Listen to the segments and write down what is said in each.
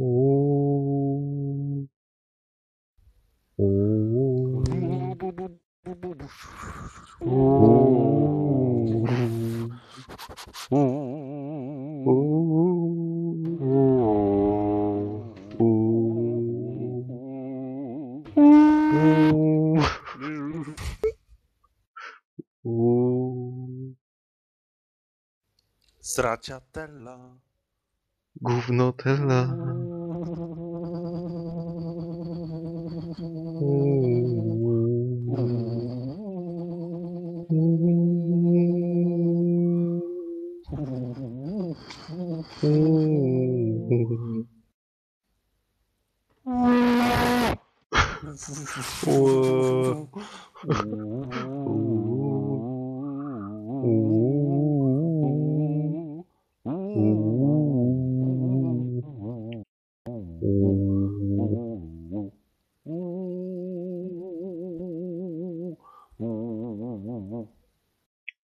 Oh. Stracciatella Gównotela.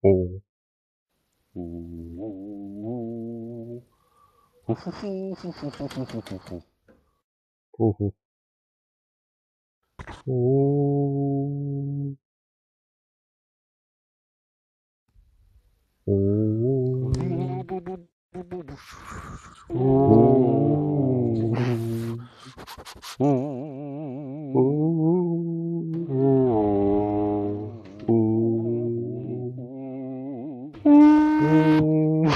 오. 오. 오. 오. Gówno tela. 우와. 오. 오호. 오. 오. Uuu.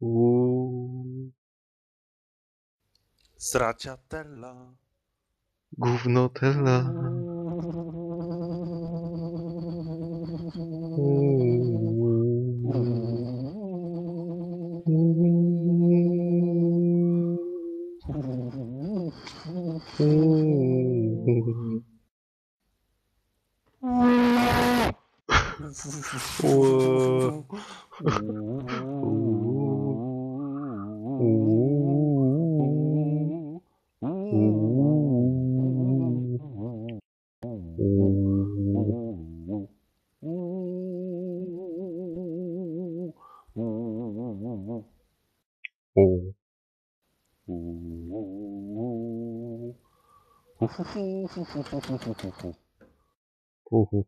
Uuu. Sraciatella. Gównotella. Ooh. 오. 오. 오호.